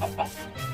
Ha ha ha.